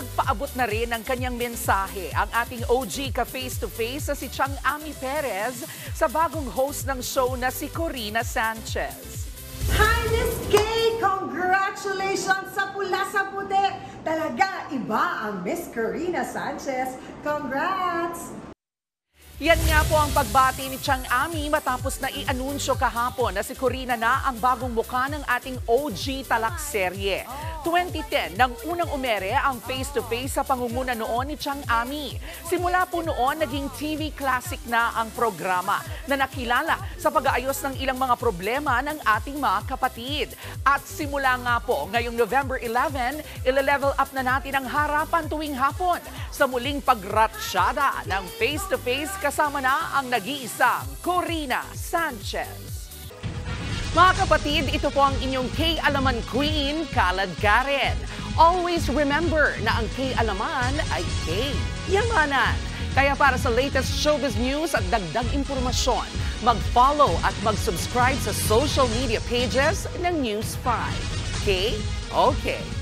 Nagpaabot na rin ng kanyang mensahe ang ating OG ka face-to-face sa si Chang Ami Perez sa bagong host ng show na si Corina Sanchez. Hi, Miss Kay! Congratulations sa pula sa puti! Talaga iba ang Miss Karina Sanchez. Congrats! Yan nga po ang pagbati ni Chang Ami matapos na i-anunsyo kahapon na si Corina na ang bagong mukha ng ating OG talak serye. 2010 nang unang umere ang face-to-face sa pangunguna noon ni Chang Ami. Simula po noon, naging TV classic na ang programa na nakilala sa pag-aayos ng ilang mga problema ng ating mga kapatid. At simula nga po, ngayong November 11, ile-level up na natin ang harapan tuwing hapon sa muling pagratsyada ng face-to-face kasama na ang nag-iisang Corina Sanchez. Mga kapatid, ito po ang inyong K-Alaman Queen, Kalad Karen. Always remember na ang K-Alaman ay K-Yamanan. Kaya para sa latest showbiz news at dagdag impormasyon, mag-follow at mag-subscribe sa social media pages ng News 5. K? Okay.